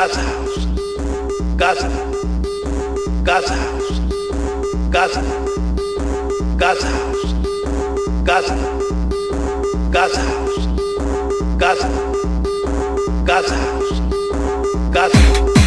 Gaza House, Gaza, Gaza House, Gaza, Gaza House, Gaza, Gaza House, Gaza, Gaza House, Gaza.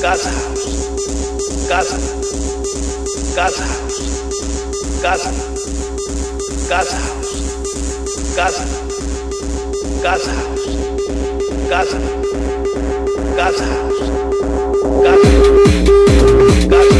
Casa House, Casa, Casa House, Casa, Casa House, Casa, Casa House, Casa, Casa House, Casa, Casa.